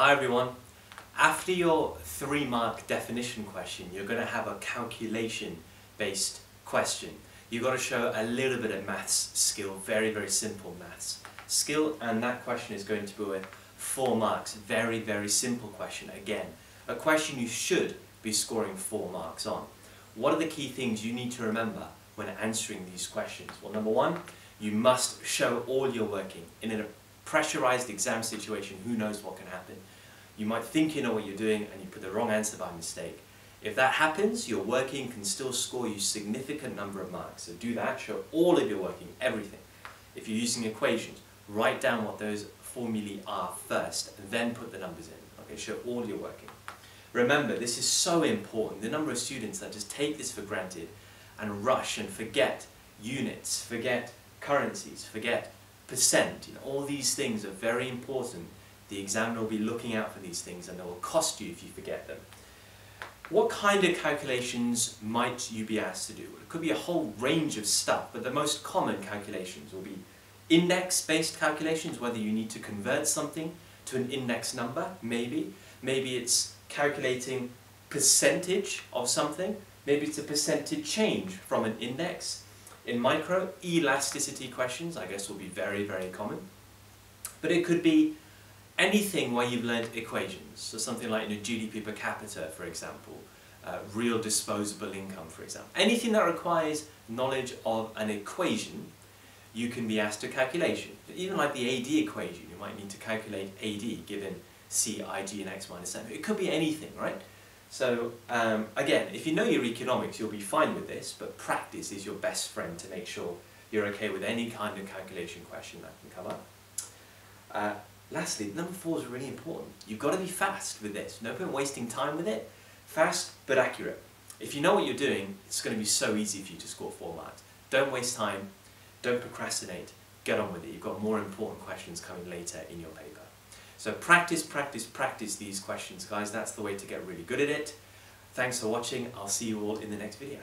Hi everyone. After your three mark definition question, you're going to have a calculation based question. You've got to show a little bit of maths skill, very, very simple maths skill, and that question is going to be worth four marks. Very, very simple question again. A question you should be scoring four marks on. What are the key things you need to remember when answering these questions? Well, number one, you must show all your working. In a pressurized exam situation, who knows what can happen. You might think you know what you're doing and you put the wrong answer by mistake. If that happens, your working can still score you significant number of marks. So do that, show all of your working, everything. If you're using equations, write down what those formulae are first, and then put the numbers in. Okay, show all your working. Remember, this is so important. The number of students that just take this for granted and rush and forget units, forget currencies, forget percent. You know, all these things are very important. The examiner will be looking out for these things and they will cost you if you forget them. What kind of calculations might you be asked to do? It could be a whole range of stuff, but the most common calculations will be index-based calculations, whether you need to convert something to an index number, maybe. Maybe it's calculating percentage of something. Maybe it's a percentage change from an index. In micro, elasticity questions, I guess, will be very, very common. But it could be anything where you've learned equations. So something like you know, GDP per capita, for example, uh, real disposable income, for example. Anything that requires knowledge of an equation, you can be asked a calculation. Even like the AD equation, you might need to calculate AD given C, I, G, and X minus M. It could be anything, right? So um, again, if you know your economics, you'll be fine with this, but practice is your best friend to make sure you're okay with any kind of calculation question that can come up. Uh, lastly, number four is really important. You've got to be fast with this. No point wasting time with it. Fast, but accurate. If you know what you're doing, it's going to be so easy for you to score four marks. Don't waste time. Don't procrastinate. Get on with it. You've got more important questions coming later in your paper. So practice, practice, practice these questions, guys. That's the way to get really good at it. Thanks for watching. I'll see you all in the next video.